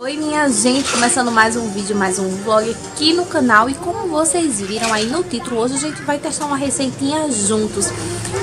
Oi minha gente, começando mais um vídeo, mais um vlog aqui no canal. E como vocês viram aí no título, hoje a gente vai testar uma receitinha juntos.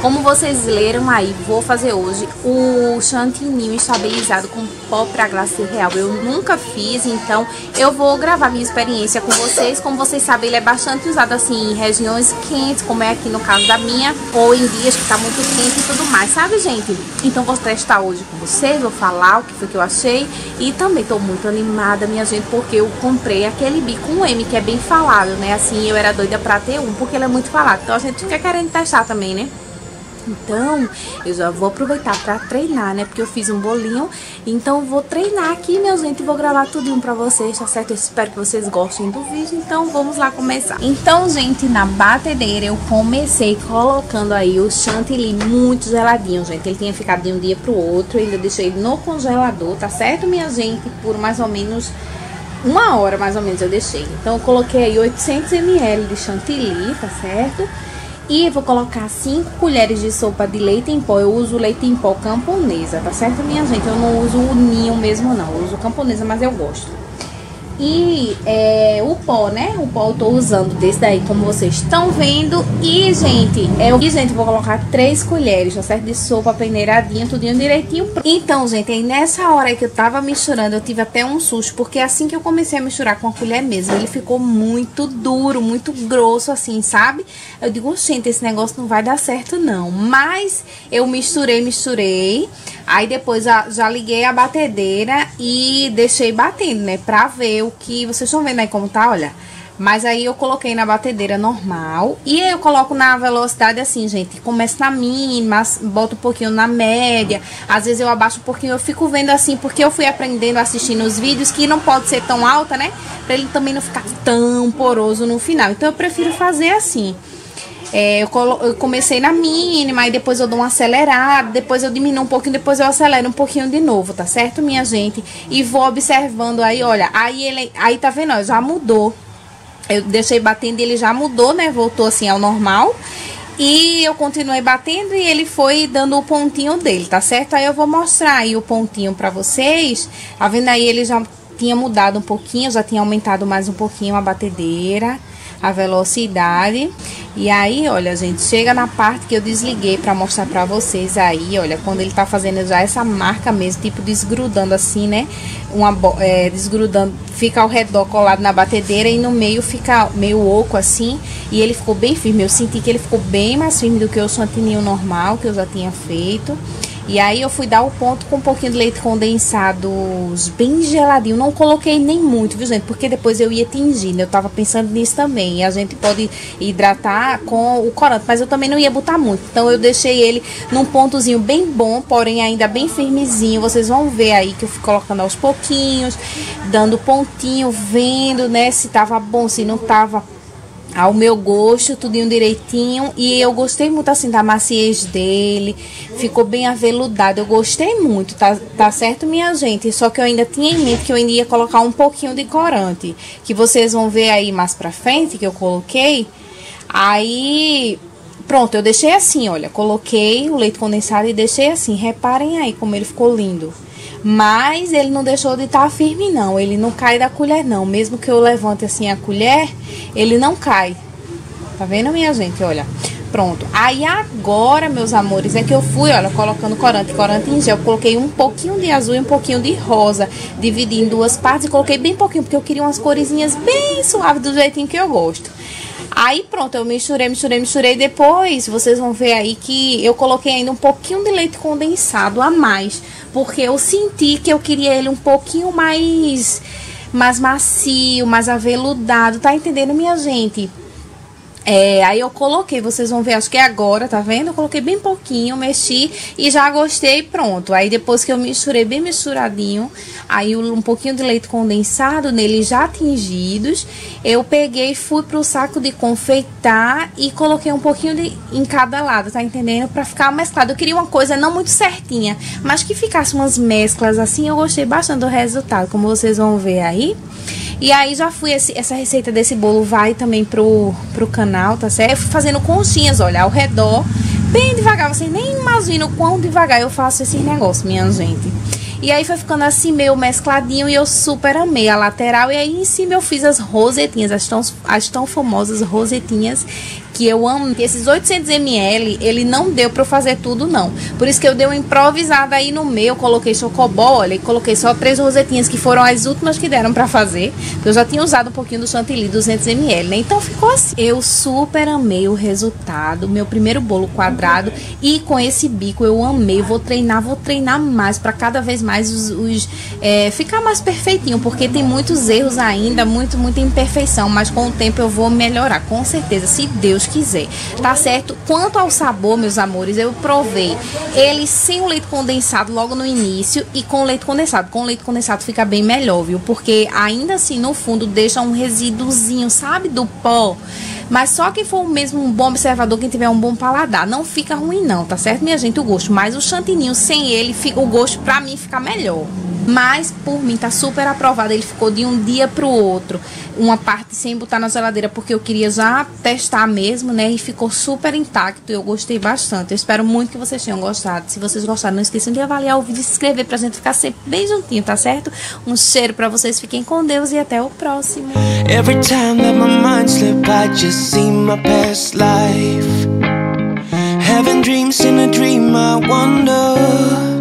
Como vocês leram aí, vou fazer hoje o chantininho estabilizado com pó pra glace real. Eu nunca fiz, então eu vou gravar minha experiência com vocês. Como vocês sabem, ele é bastante usado assim em regiões quentes, como é aqui no caso da minha Ou em dias que tá muito quente e tudo mais, sabe gente? Então vou testar hoje com vocês, vou falar o que foi que eu achei E também tô muito animada, minha gente, porque eu comprei aquele bico um M, que é bem falado, né? Assim, eu era doida pra ter um, porque ele é muito falado. Então a gente fica querendo testar também, né? Então, eu já vou aproveitar pra treinar, né? Porque eu fiz um bolinho. Então, vou treinar aqui, minha gente, e vou gravar tudinho pra vocês, tá certo? Eu espero que vocês gostem do vídeo. Então, vamos lá começar. Então, gente, na batedeira eu comecei colocando aí o chantilly muito geladinho, gente. Ele tinha ficado de um dia pro outro. Ainda deixei no congelador, tá certo, minha gente? Por mais ou menos uma hora, mais ou menos, eu deixei. Então, eu coloquei aí 800 ml de chantilly, tá certo? E vou colocar 5 colheres de sopa de leite em pó. Eu uso leite em pó camponesa, tá certo, minha gente? Eu não uso o ninho mesmo, não. Eu uso camponesa, mas eu gosto. E é, o pó, né? O pó eu tô usando desse daí, como vocês estão vendo. E, gente, eu, e, gente, vou colocar três colheres, tá certo? De sopa peneiradinha, tudinho direitinho. Então, gente, aí nessa hora aí que eu tava misturando, eu tive até um susto. Porque assim que eu comecei a misturar com a colher mesmo, ele ficou muito duro, muito grosso, assim, sabe? Eu digo, gente, esse negócio não vai dar certo, não. Mas eu misturei, misturei. Aí depois já, já liguei a batedeira e deixei batendo, né? Pra ver o que... Vocês estão vendo aí como tá, olha? Mas aí eu coloquei na batedeira normal. E eu coloco na velocidade assim, gente. Começo na mínima, boto um pouquinho na média. Às vezes eu abaixo um pouquinho, eu fico vendo assim, porque eu fui aprendendo assistindo os vídeos que não pode ser tão alta, né? Pra ele também não ficar tão poroso no final. Então eu prefiro fazer assim. É, eu, eu, comecei na mínima, e depois eu dou uma acelerada, depois eu diminuo um pouquinho, depois eu acelero um pouquinho de novo, tá certo, minha gente? E vou observando aí, olha, aí ele, aí tá vendo, ó, já mudou. Eu deixei batendo e ele já mudou, né? Voltou assim ao normal. E eu continuei batendo e ele foi dando o pontinho dele, tá certo? Aí eu vou mostrar aí o pontinho pra vocês. Tá vendo aí? Ele já tinha mudado um pouquinho, já tinha aumentado mais um pouquinho a batedeira a velocidade. E aí, olha, gente, chega na parte que eu desliguei para mostrar para vocês aí, olha, quando ele tá fazendo já essa marca mesmo, tipo desgrudando assim, né? Uma, é, desgrudando, fica ao redor colado na batedeira e no meio fica meio oco assim. E ele ficou bem firme, eu senti que ele ficou bem mais firme do que o chantininho normal que eu já tinha feito. E aí eu fui dar o ponto com um pouquinho de leite condensado bem geladinho. Não coloquei nem muito, viu, gente? Porque depois eu ia tingir, né? Eu tava pensando nisso também. A gente pode hidratar com o corante, mas eu também não ia botar muito. Então eu deixei ele num pontozinho bem bom, porém ainda bem firmezinho. Vocês vão ver aí que eu fui colocando aos pouquinhos, dando pontinho, vendo, né? Se tava bom, se não tava ao meu gosto, tudinho direitinho. E eu gostei muito assim da maciez dele. Ficou bem aveludado. Eu gostei muito, tá, tá certo, minha gente? Só que eu ainda tinha em mente que eu ainda ia colocar um pouquinho de corante. Que vocês vão ver aí mais pra frente que eu coloquei. Aí, pronto, eu deixei assim, olha. Coloquei o leite condensado e deixei assim. Reparem aí como ele ficou lindo. Mas ele não deixou de estar tá firme, não. Ele não cai da colher, não. Mesmo que eu levante assim a colher, ele não cai. Tá vendo, minha gente? Olha. Pronto. Aí agora, meus amores, é que eu fui, olha, colocando corante, corante em gel. Coloquei um pouquinho de azul e um pouquinho de rosa. Dividi em duas partes e coloquei bem pouquinho, porque eu queria umas coresinhas bem suaves, do jeitinho que eu gosto. Aí pronto, eu misturei, misturei, misturei. Depois vocês vão ver aí que eu coloquei ainda um pouquinho de leite condensado a mais. Porque eu senti que eu queria ele um pouquinho mais, mais macio, mais aveludado. Tá entendendo, minha gente? É, aí eu coloquei, vocês vão ver, acho que é agora, tá vendo? Eu coloquei bem pouquinho, mexi e já gostei, pronto. Aí depois que eu misturei bem misturadinho, aí um pouquinho de leite condensado nele já tingidos, eu peguei, fui pro saco de confeitar e coloquei um pouquinho de, em cada lado, tá entendendo? Pra ficar mesclado. Eu queria uma coisa não muito certinha, mas que ficasse umas mesclas assim, eu gostei bastante do resultado, como vocês vão ver aí. E aí já fui, esse, essa receita desse bolo vai também pro, pro canal, tá certo? Eu fui fazendo conchinhas, olha, ao redor, bem devagar. Vocês nem imaginam quão devagar eu faço esse negócio, minha gente. E aí foi ficando assim meio mescladinho e eu super amei a lateral. E aí em cima eu fiz as rosetinhas, as tão, as tão famosas rosetinhas que eu amo, que esses 800 ml, ele não deu para eu fazer tudo não. Por isso que eu dei uma improvisada aí no meio, coloquei chocobol, olha, e coloquei só três rosetinhas que foram as últimas que deram para fazer. Eu já tinha usado um pouquinho do chantilly 200 ml, né? Então ficou assim. Eu super amei o resultado, meu primeiro bolo quadrado e com esse bico eu amei. Vou treinar, vou treinar mais para cada vez mais os, os é, ficar mais perfeitinho, porque tem muitos erros ainda, muito muita imperfeição, mas com o tempo eu vou melhorar, com certeza, se Deus quiser. Tá certo? Quanto ao sabor, meus amores, eu provei ele sem o leite condensado logo no início e com leite condensado. Com leite condensado fica bem melhor, viu? Porque ainda assim no fundo deixa um resíduozinho, sabe, do pó. Mas só quem for mesmo um bom observador, quem tiver um bom paladar, não fica ruim não, tá certo, minha gente, o gosto. Mas o chantininho sem ele, fica, o gosto pra mim fica melhor. Mas por mim tá super aprovado. Ele ficou de um dia pro outro. Uma parte sem botar na geladeira porque eu queria já testar mesmo, né? E ficou super intacto. Eu gostei bastante. Eu espero muito que vocês tenham gostado. Se vocês gostaram, não esqueçam de avaliar o vídeo e se inscrever pra gente ficar sempre bem juntinho, tá certo? Um cheiro pra vocês. Fiquem com Deus e até o próximo. Every time that my mind slip, I just see my past life. Having dreams in a dream, I wonder.